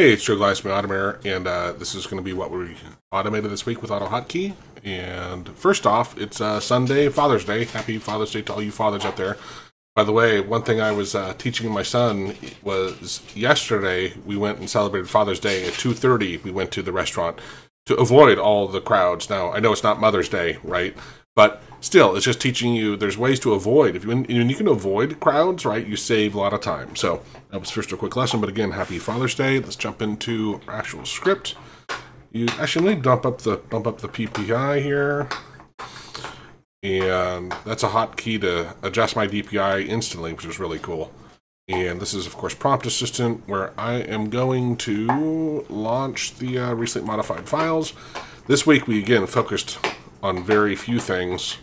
Hey, it's Joe Glines, Automator, and uh, this is going to be what we automated this week with AutoHotkey. And first off, it's uh, Sunday, Father's Day. Happy Father's Day to all you fathers out there. By the way, one thing I was uh, teaching my son was yesterday we went and celebrated Father's Day at 2.30. We went to the restaurant to avoid all the crowds. Now, I know it's not Mother's Day, right? But still, it's just teaching you there's ways to avoid. If you, and you can avoid crowds, right, you save a lot of time. So that was first a quick lesson. But again, happy Father's Day. Let's jump into our actual script. You actually let me dump up the bump up the PPI here. And that's a hotkey to adjust my DPI instantly, which is really cool. And this is, of course, Prompt Assistant, where I am going to launch the uh, recently modified files. This week, we again focused on very few things.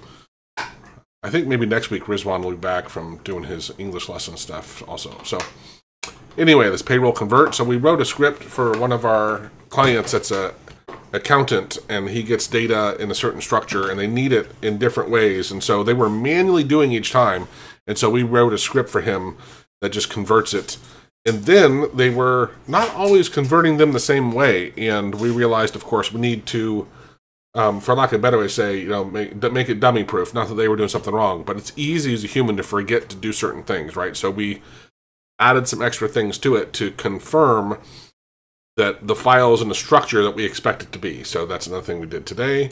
I think maybe next week Rizwan will be back from doing his English lesson stuff also. So anyway, this payroll convert. So we wrote a script for one of our clients that's a accountant and he gets data in a certain structure and they need it in different ways. And so they were manually doing each time. And so we wrote a script for him that just converts it. And then they were not always converting them the same way. And we realized, of course, we need to um, for lack of a better way to say, you know, make, make it dummy proof. Not that they were doing something wrong, but it's easy as a human to forget to do certain things, right? So we added some extra things to it to confirm that the file is in the structure that we expect it to be. So that's another thing we did today.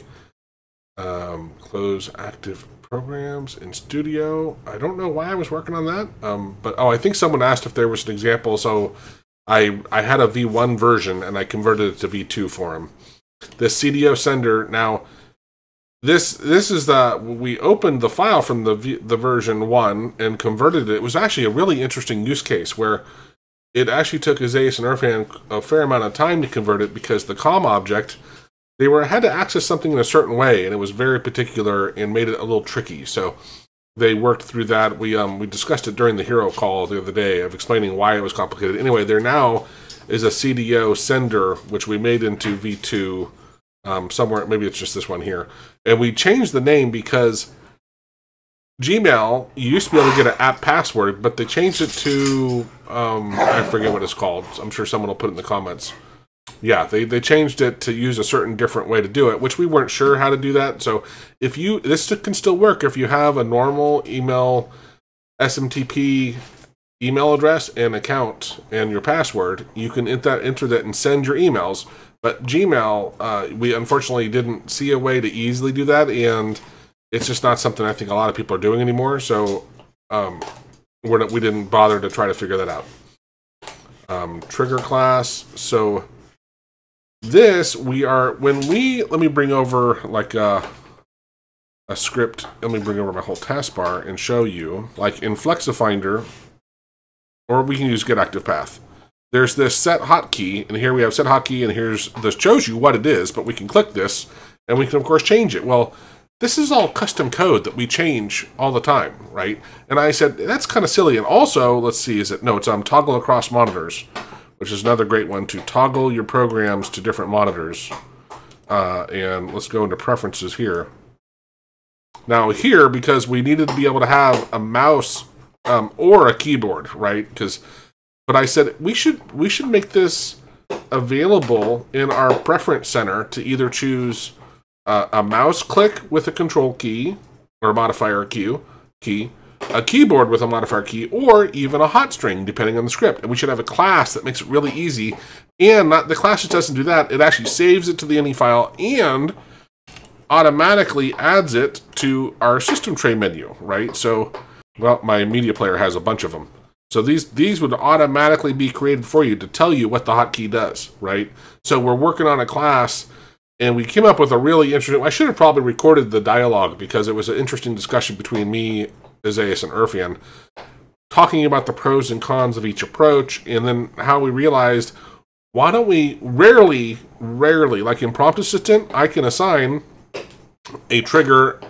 Um, close active programs in Studio. I don't know why I was working on that, um, but oh, I think someone asked if there was an example. So I I had a V1 version and I converted it to V2 for him the CDO sender. Now, this this is the we opened the file from the the version one and converted it. It was actually a really interesting use case where it actually took Isaias and Irfan a fair amount of time to convert it because the COM object they were had to access something in a certain way and it was very particular and made it a little tricky. So they worked through that. We um we discussed it during the hero call the other day of explaining why it was complicated. Anyway, they're now is a CDO sender, which we made into V2 um, somewhere. Maybe it's just this one here. And we changed the name because Gmail, used to be able to get an app password, but they changed it to, um, I forget what it's called. I'm sure someone will put it in the comments. Yeah, they, they changed it to use a certain different way to do it, which we weren't sure how to do that. So if you, this can still work if you have a normal email SMTP email address and account and your password, you can enter that, enter that and send your emails. But Gmail, uh, we unfortunately didn't see a way to easily do that, and it's just not something I think a lot of people are doing anymore. So um, we're not, we didn't bother to try to figure that out. Um, trigger class. So this we are when we let me bring over like a a script. Let me bring over my whole taskbar and show you like in Flexifinder or we can use get active path. There's this set hotkey, and here we have set hotkey, and here's this shows you what it is, but we can click this, and we can of course change it. Well, this is all custom code that we change all the time, right? And I said that's kind of silly. And also, let's see, is it no? It's um toggle across monitors, which is another great one to toggle your programs to different monitors. Uh, and let's go into preferences here. Now here, because we needed to be able to have a mouse um, or a keyboard, right? Because, but I said we should we should make this available in our preference center to either choose uh, a mouse click with a control key or a modifier key, key, a keyboard with a modifier key, or even a hot string, depending on the script. And we should have a class that makes it really easy. And not, the class just doesn't do that. It actually saves it to the ini file and automatically adds it to our system tray menu, right? So well, my media player has a bunch of them. So these these would automatically be created for you to tell you what the hotkey does, right? So we're working on a class and we came up with a really interesting I should have probably recorded the dialogue because it was an interesting discussion between me, Isaias, and Irfan, talking about the pros and cons of each approach, and then how we realized why don't we rarely, rarely, like in prompt assistant, I can assign a trigger,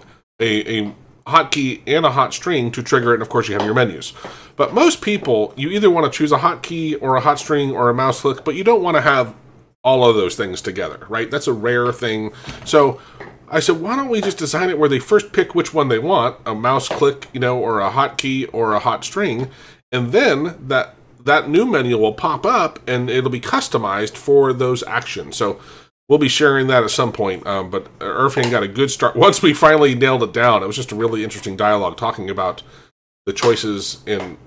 a, a hotkey and a hot string to trigger it, and of course you have your menus. But most people, you either want to choose a hotkey or a hot string or a mouse click, but you don't want to have all of those things together, right? That's a rare thing. So I said, why don't we just design it where they first pick which one they want, a mouse click, you know, or a hotkey or a hot string, and then that that new menu will pop up and it'll be customized for those actions. So we'll be sharing that at some point. Um, but Irfan got a good start. Once we finally nailed it down, it was just a really interesting dialogue talking about the choices in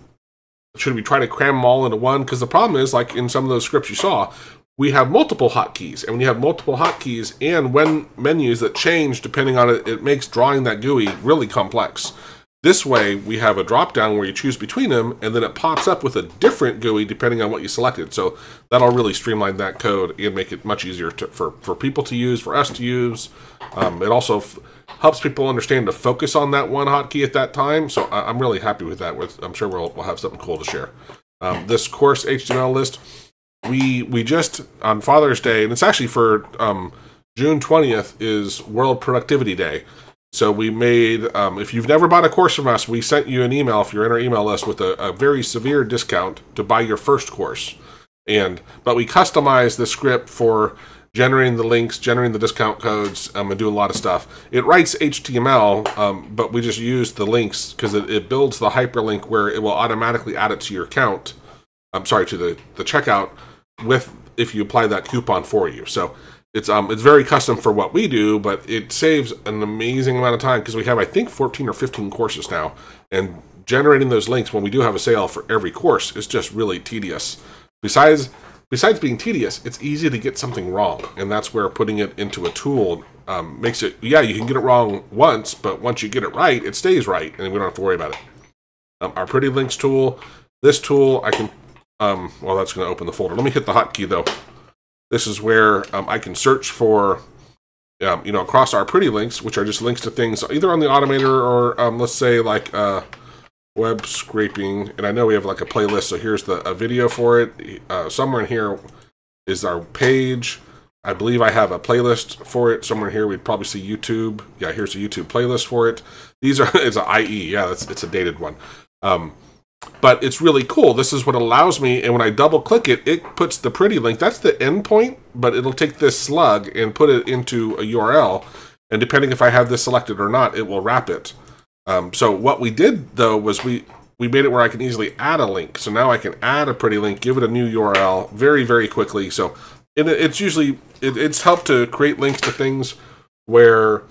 should we try to cram them all into one? Because the problem is, like in some of those scripts you saw, we have multiple hotkeys, and when you have multiple hotkeys and when menus that change depending on it, it makes drawing that GUI really complex. This way, we have a drop down where you choose between them, and then it pops up with a different GUI depending on what you selected. So that'll really streamline that code and make it much easier to, for, for people to use, for us to use. Um, it also helps people understand to focus on that one hotkey at that time. So I, am really happy with that. With I'm sure we'll, we'll have something cool to share. Um, this course HTML list, we we just on Father's Day, and it's actually for um, June 20th is World Productivity Day. So we made, um, if you've never bought a course from us, we sent you an email if you're in our email list with a, a very severe discount to buy your first course. And but we customized the script for generating the links, generating the discount codes, um, and doing a lot of stuff. It writes HTML, um, but we just use the links because it, it, builds the hyperlink where it will automatically add it to your account. I'm sorry, to the, the checkout with if you apply that coupon for you. So it's um it's very custom for what we do, but it saves an amazing amount of time because we have I think 14 or 15 courses now, and generating those links when we do have a sale for every course is just really tedious. Besides besides being tedious, it's easy to get something wrong, and that's where putting it into a tool um, makes it. Yeah, you can get it wrong once, but once you get it right, it stays right, and we don't have to worry about it. Um, our Pretty Links tool, this tool, I can. Um, well, that's going to open the folder. Let me hit the hotkey though. This is where um, I can search for, um, you know, across our pretty links, which are just links to things either on the Automator or um, let's say like uh, web scraping. And I know we have like a playlist, so here's the a video for it. Uh, somewhere in here is our page. I believe I have a playlist for it somewhere here. We'd probably see YouTube. Yeah, here's a YouTube playlist for it. These are it's a IE. Yeah, it's it's a dated one. Um, but it's really cool. This is what allows me, and when I double click it, it puts the pretty link. That's the endpoint, but it'll take this slug and put it into a URL. And depending if I have this selected or not, it will wrap it. Um, so what we did though was we we made it where I can easily add a link. So now I can add a pretty link, give it a new URL very very quickly. So it's usually it, it's helped to create links to things where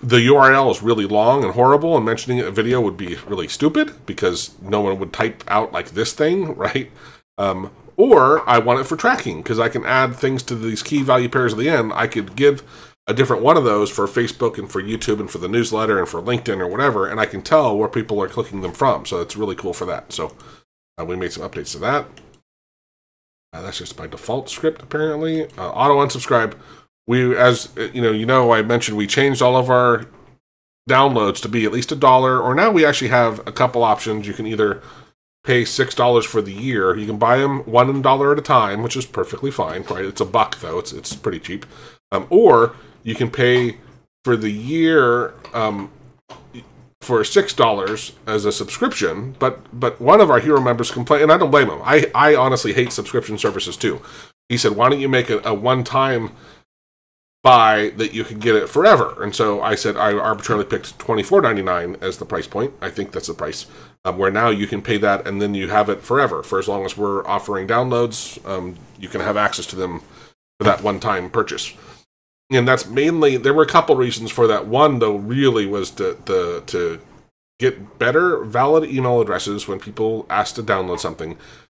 the URL is really long and horrible, and mentioning a video would be really stupid because no one would type out like this thing, right? Um, or I want it for tracking because I can add things to these key value pairs at the end. I could give a different one of those for Facebook and for YouTube and for the newsletter and for LinkedIn or whatever, and I can tell where people are clicking them from. So it's really cool for that. So uh, we made some updates to that. Uh, that's just by default script apparently. Uh, auto unsubscribe we as you know you know i mentioned we changed all of our downloads to be at least a dollar or now we actually have a couple options. You can either pay six dollars for the year. You can buy them one dollar at a time which is perfectly fine right? It's a buck though. It's it's pretty cheap. Um, or you can pay for the year um, for six dollars as a subscription but but one of our hero members complained and i don't blame him. I i honestly hate subscription services too. He said why don't you make a, a one that you can get it forever. And so I said I arbitrarily picked twenty four ninety nine as the price point. I think that's the price. Um, where now you can pay that and then you have it forever for as long as we're offering downloads. Um, you can have access to them for that one time purchase. And that's mainly there were a couple reasons for that. One though really was to the to get better valid email addresses when people ask to download something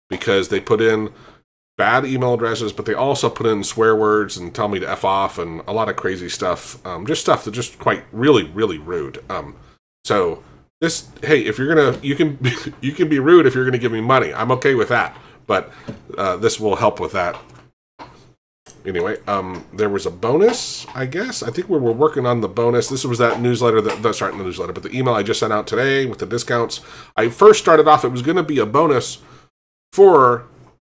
because they put in bad email addresses, but they also put in swear words and tell me to f off and a lot of crazy stuff. Um, just stuff that just quite really really rude. Um, so this hey, if you're gonna you can you can be rude if you're gonna give me money. I'm okay with that, but uh, this will help with that. Anyway, um, there was a bonus, I guess. I think we were working on the bonus. This was that newsletter that that's not the newsletter, but the email I just sent out today with the discounts. I first started off; it was going to be a bonus for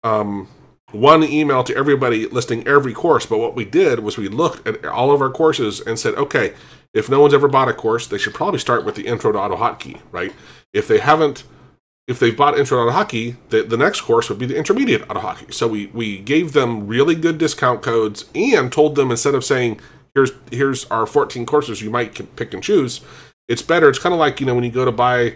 um, one email to everybody listing every course. But what we did was we looked at all of our courses and said, okay, if no one's ever bought a course, they should probably start with the intro to AutoHotkey, right? If they haven't, if they've bought intro to AutoHotkey, the, the next course would be the intermediate Auto AutoHotkey. So we, we gave them really good discount codes and told them instead of saying, here's, here's our 14 courses you might pick and choose, it's better. It's kind of like, you know, when you go to buy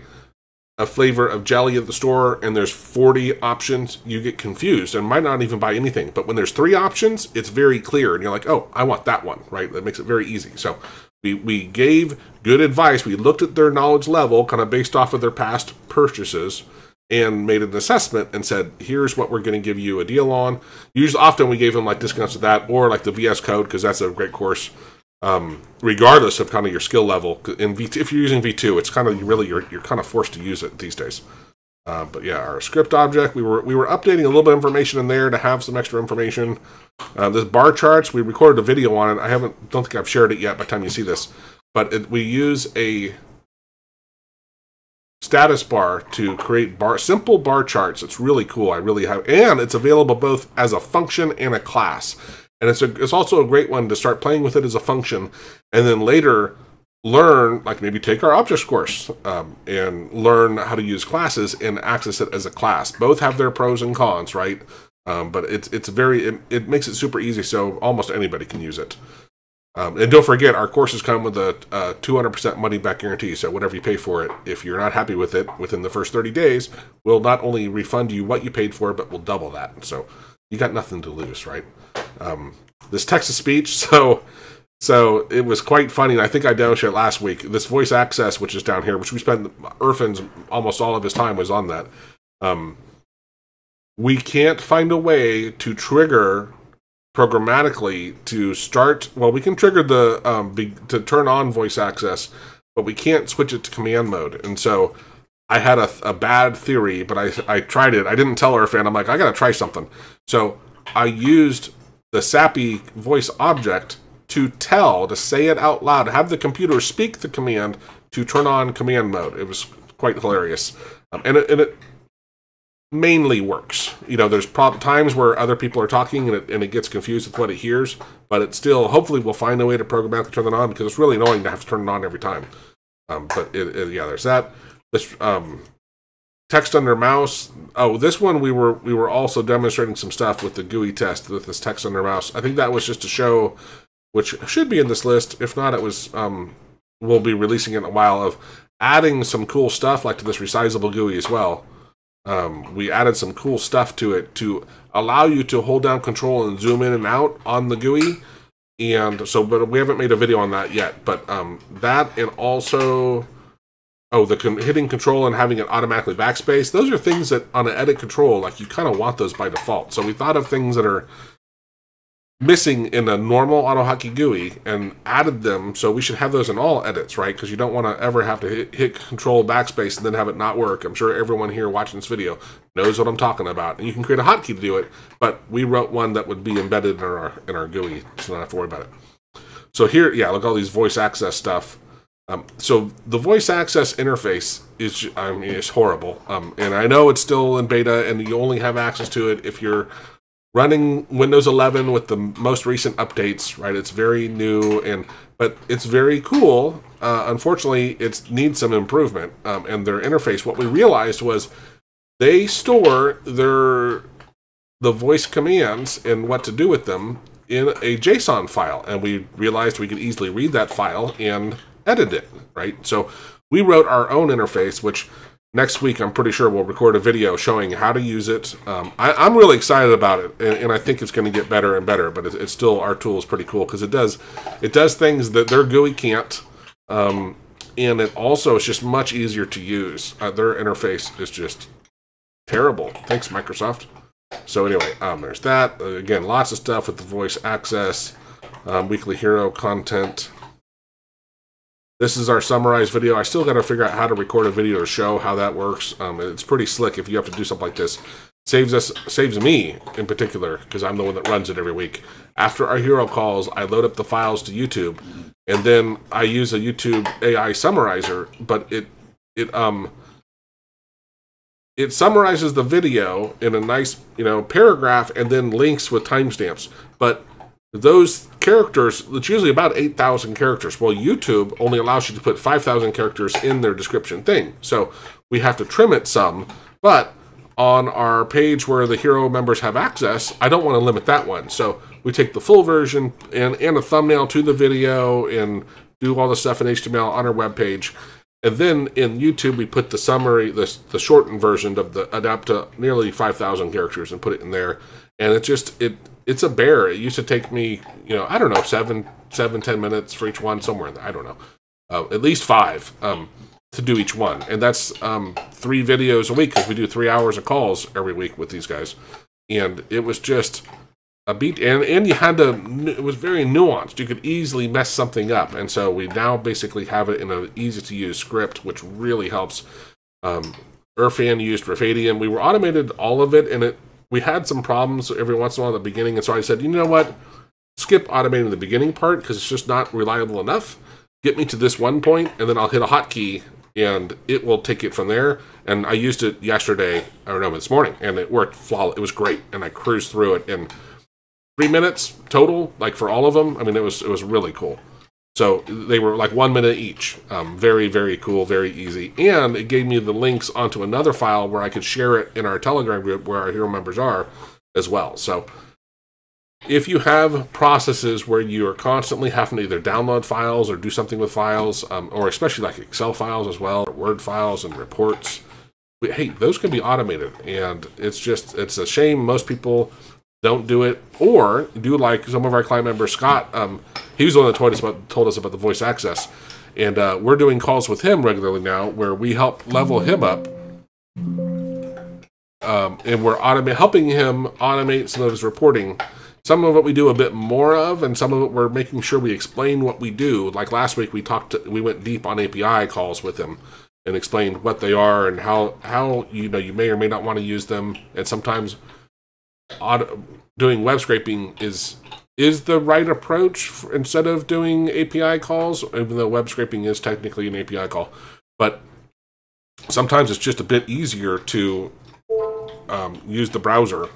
a flavor of jelly at the store and there's 40 options, you get confused and might not even buy anything. But when there's three options, it's very clear and you're like, oh, I want that one, right? That makes it very easy. So we, we gave good advice. We looked at their knowledge level, kind of based off of their past purchases, and made an assessment and said, here's what we're going to give you a deal on. Usually, often we gave them like discounts of that or like the VS code because that's a great course. Um, regardless of kind of your skill level, in V2, if you're using V2, it's kind of really you're, you're kind of forced to use it these days. Uh, but yeah, our script object, we were we were updating a little bit of information in there to have some extra information. Uh, this bar charts, we recorded a video on it. I haven't, don't think I've shared it yet by the time you see this, but it, we use a status bar to create bar simple bar charts. It's really cool. I really have, and it's available both as a function and a class. And it's a, it's also a great one to start playing with it as a function, and then later learn, like maybe take our objects course um, and learn how to use classes and access it as a class. Both have their pros and cons, right? Um, but it's it's very it, it, makes it super easy, so almost anybody can use it. Um, and don't forget, our courses come with a 200% money back guarantee. So whatever you pay for it, if you're not happy with it within the first 30 days, we'll not only refund you what you paid for, but we'll double that. So you got nothing to lose, right? Um, this text to speech, so so it was quite funny. I think I demonstrated last week. This voice access, which is down here, which we spent Irfan's almost all of his time was on that. Um, we can't find a way to trigger programmatically to start. Well, we can trigger the um, be, to turn on voice access, but we can't switch it to command mode. And so I had a, a bad theory, but I I tried it. I didn't tell Irfan. I'm like, I gotta try something. So I used the SAPI voice object to tell, to say it out loud, have the computer speak the command to turn on command mode. It was quite hilarious, um, and it, and it mainly works. You know, there's prob- times where other people are talking and it, and it gets confused with what it hears, but it still, hopefully, we'll find a way to programmatically turn it on because it's really annoying to have to turn it on every time. Um, but it, it, yeah, there's that. This um, text under mouse. Oh, this one we were we were also demonstrating some stuff with the GUI test with this text under mouse. I think that was just to show, which should be in this list. If not, it was um, we'll be releasing it in a while of adding some cool stuff like to this resizable GUI as well um, we added some cool stuff to it to allow you to hold down control and zoom in and out on the GUI. And so, but we haven't made a video on that yet. But um, that and also, oh, the con hitting control and having it automatically backspace. Those are things that on an edit control, like you kind of want those by default. So we thought of things that are missing in a normal AutoHotkey GUI and added them. So we should have those in all edits, right? Because you don't want to ever have to hit, hit, Control Backspace and then have it not work. I'm sure everyone here watching this video knows what I'm talking about. And you can create a hotkey to do it, but we wrote one that would be embedded in our in our GUI, so don't have to worry about it. So here, yeah, look all these voice access stuff. Um, so the voice access interface is, I mean, it's horrible. Um, and I know it's still in beta, and you only have access to it if you're running Windows 11 with the most recent updates, right? It's very new and but it's very cool. Uh, unfortunately, it needs some improvement. Um, and their interface, what we realized was they store their the voice commands and what to do with them in a JSON file, and we realized we could easily read that file and edit it, right? So we wrote our own interface, which next week i'm pretty sure we'll record a video showing how to use it. Um, I, am really excited about it and, and, i think it's going to get better and better but it's, it's still our tool is pretty cool because it does it does things that their gui can't um, and it also is just much easier to use. Uh, their interface is just terrible. Thanks microsoft. So anyway um, there's that. Uh, again lots of stuff with the voice access um, weekly hero content this is our summarized video. I still got to figure out how to record a video to show how that works. Um, it's pretty slick if you have to do something like this. Saves us, saves me in particular, because I'm the one that runs it every week. After our hero calls, I load up the files to YouTube, and then I use a YouTube AI summarizer, but it it um it summarizes the video in a nice you know paragraph and then links with timestamps. But those characters, it's usually about 8,000 characters. Well, YouTube only allows you to put 5,000 characters in their description thing. So we have to trim it some. But on our page where the hero members have access, I don't want to limit that one. So we take the full version and, and a thumbnail to the video and do all the stuff in HTML on our web page. And then in YouTube, we put the summary, the, the shortened version of the adapt to nearly 5,000 characters and put it in there. And it just, it it's a bear. It used to take me, you know, I don't know, seven, seven, ten minutes for each one, somewhere in there. I don't know. Uh, at least five um, to do each one. And that's um, three videos a week because we do three hours of calls every week with these guys. And it was just a beat. And, and you had to, it was very nuanced. You could easily mess something up. And so we now basically have it in an easy to use script, which really helps. Um, Irfan used Rufaydium. We were automated all of it, and it we had some problems every once in a while at the beginning, and so I said, you know what? Skip automating the beginning part because it's just not reliable enough. Get me to this one point, and then I'll hit a hotkey, and it will take it from there. And I used it yesterday, I don't know, this morning, and it worked flawless. It was great, and I cruised through it in three minutes total, like for all of them. I mean, it was it was really cool. So they were like one minute each. Um, very, very cool, very easy. And it gave me the links onto another file where I could share it in our Telegram group where our hero members are as well. So if you have processes where you are constantly having to either download files or do something with files, um, or especially like Excel files as well, or Word files and reports, hey, those can be automated. And it's just, it's a shame most people don't do it, or do like some of our client members, Scott. Um, he was the one that told us about told us about the voice access, and uh, we're doing calls with him regularly now, where we help level him up, um, and we're automate helping him automate some of his reporting. Some of it we do a bit more of, and some of it we're making sure we explain what we do. Like last week, we talked, to, we went deep on API calls with him and explained what they are and how how you know you may or may not want to use them, and sometimes auto, doing web scraping is is the right approach for, instead of doing API calls, even though web scraping is technically an API call. But sometimes it's just a bit easier to um, use the browser.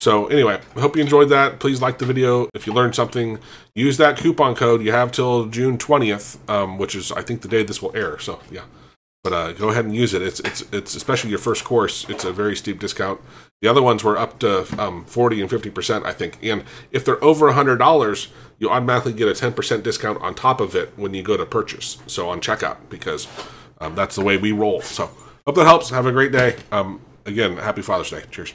So anyway, I hope you enjoyed that. Please like the video. If you learned something, use that coupon code. You have till June 20th, um, which is, I think, the day this will air. So yeah. But uh, go ahead and use it. It's it's it's especially your first course. It's a very steep discount. The other ones were up to um, forty and fifty percent, I think. And if they're over hundred dollars, you automatically get a ten percent discount on top of it when you go to purchase. So on checkout, because um, that's the way we roll. So hope that helps. Have a great day. Um, again, happy Father's Day. Cheers.